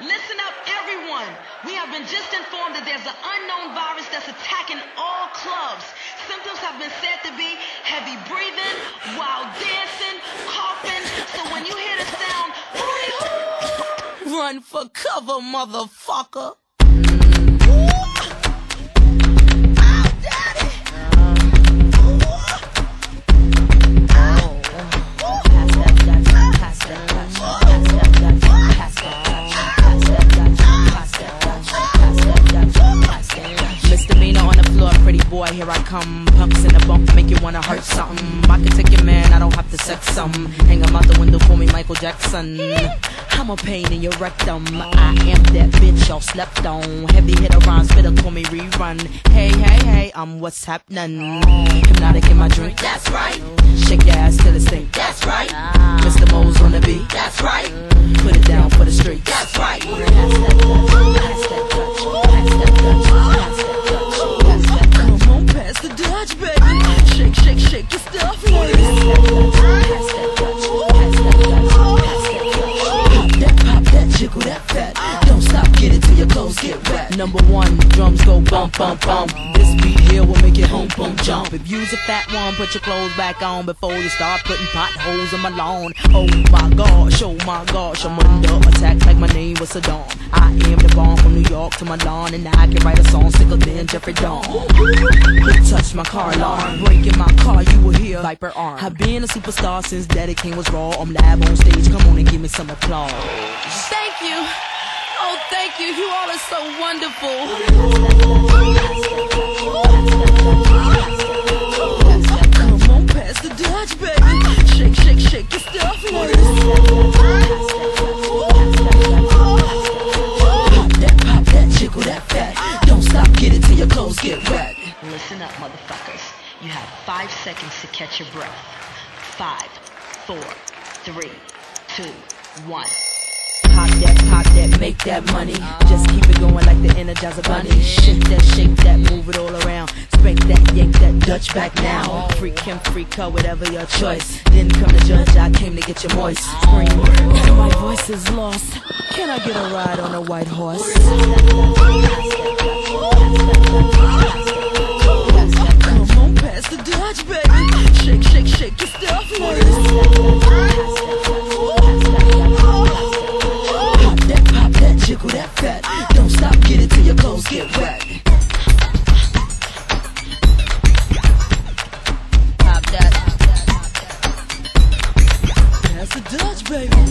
Listen up, everyone. We have been just informed that there's an unknown virus that's attacking all clubs. Symptoms have been said to be heavy breathing, wild dancing, coughing. So when you hear the sound, hoo, run for cover, motherfucker. Boy, here I come. Punks in the bump, make you wanna hurt something. I can take your man, I don't have to sex some. Hang him out the window, call me Michael Jackson. I'm a pain in your rectum. I am that bitch y'all slept on. Heavy hitter rhymes, spitter, call me rerun. Hey, hey, hey, I'm what's happening. Hpnotiq in my drink, that's right. Shake, shake, shake. That, pop that, jiggle that fat. Don't stop, get it till your clothes get wet. Number one, drums go bump, bump, bump. This beat here will make it home, boom, jump. If you's a fat one, put your clothes back on before you start putting potholes in my lawn. Oh my gosh, oh my gosh, I'm under attack like my name was Saddam. I am the bomb from New York to Milan, and I can write a song sicker than Jeffrey Dahmer. It touched my car alarm, breaking my car, you will hear Viper arm. I've been a superstar since Daddy Kane was raw. I'm live on stage, come on and give me some applause. Thank you. Oh, thank you. You all are so wonderful. Up, motherfuckers. You have five seconds to catch your breath. Five, four, three, two, one. Pop that, pop that, make that money. Just keep it going like the Energizer Bunny. Shake that, shake that, move it all around. Spank that, yank that Dutch back now. Freak him, freak her, whatever your choice. Didn't come to judge, I came to get you moist. Scream, my voice is lost. Can I get a ride on a white horse? baby. Shake, shake, shake your stuff, Pop that, pop that, jiggle that fat. Don't stop, get it till your clothes get wet. Pop that. That's a Dutch, baby.